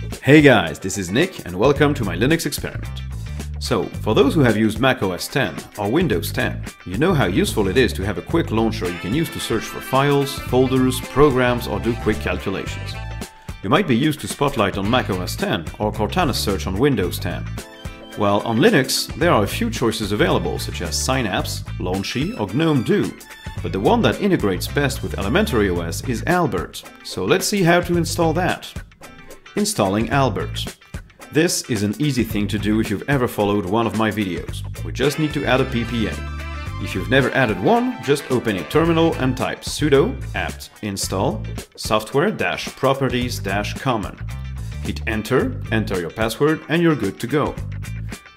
Hey guys, this is Nick and welcome to my Linux experiment. So, for those who have used Mac OS 10 or Windows 10, you know how useful it is to have a quick launcher you can use to search for files, folders, programs or do quick calculations. You might be used to Spotlight on Mac OS 10 or Cortana Search on Windows 10. Well, on Linux, there are a few choices available such as Synapse, Launchy or GNOME Do, but the one that integrates best with Elementary OS is Albert, so let's see how to install that. Installing Albert. This is an easy thing to do if you've ever followed one of my videos. We just need to add a PPA. If you've never added one, just open a terminal and type sudo apt install software-properties-common. Hit enter, enter your password and you're good to go.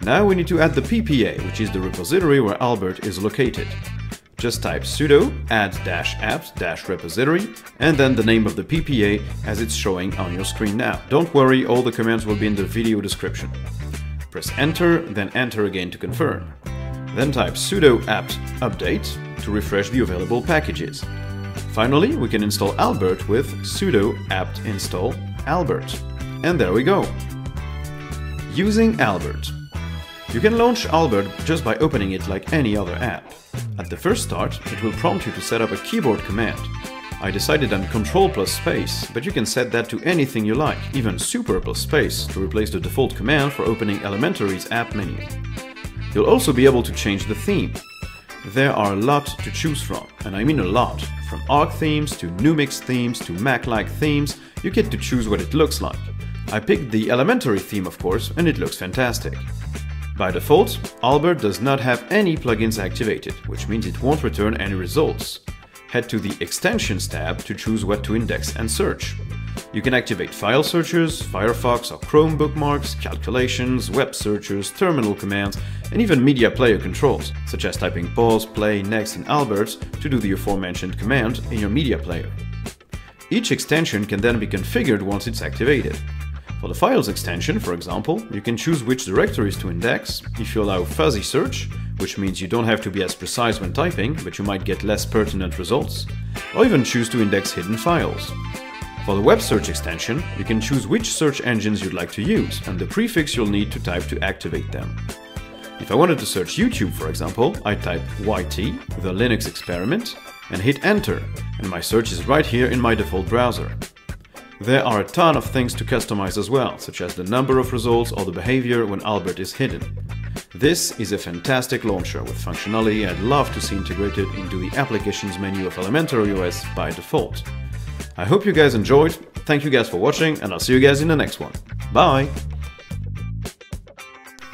Now we need to add the PPA, which is the repository where Albert is located. Just type sudo add-apt-repository and then the name of the PPA as it's showing on your screen now. Don't worry, all the commands will be in the video description. Press enter, then enter again to confirm. Then type sudo apt update to refresh the available packages. Finally, we can install Albert with sudo apt install albert. And there we go. Using Albert. You can launch Albert just by opening it like any other app. At the first start, it will prompt you to set up a keyboard command. I decided on Control plus space, but you can set that to anything you like, even Super plus space, to replace the default command for opening Elementary's app menu. You'll also be able to change the theme. There are a lot to choose from, and I mean a lot. From Arc themes to Numix themes to Mac-like themes, you get to choose what it looks like. I picked the Elementary theme of course, and it looks fantastic. By default, Albert does not have any plugins activated, which means it won't return any results. Head to the Extensions tab to choose what to index and search. You can activate file searchers, Firefox or Chrome bookmarks, calculations, web searchers, terminal commands, and even media player controls, such as typing pause, play, next and Albert to do the aforementioned command in your media player. Each extension can then be configured once it's activated. For the files extension, for example, you can choose which directories to index, if you allow fuzzy search, which means you don't have to be as precise when typing, but you might get less pertinent results, or even choose to index hidden files. For the web search extension, you can choose which search engines you'd like to use and the prefix you'll need to type to activate them. If I wanted to search YouTube, for example, I type YT, the Linux experiment, and hit enter, and my search is right here in my default browser. There are a ton of things to customize as well, such as the number of results or the behavior when Albert is hidden. This is a fantastic launcher with functionality I'd love to see integrated into the applications menu of Elementary OS by default. I hope you guys enjoyed, thank you guys for watching and I'll see you guys in the next one. Bye!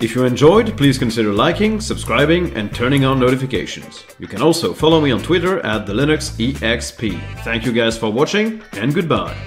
If you enjoyed, please consider liking, subscribing and turning on notifications. You can also follow me on Twitter at the Linux EXP. Thank you guys for watching and goodbye.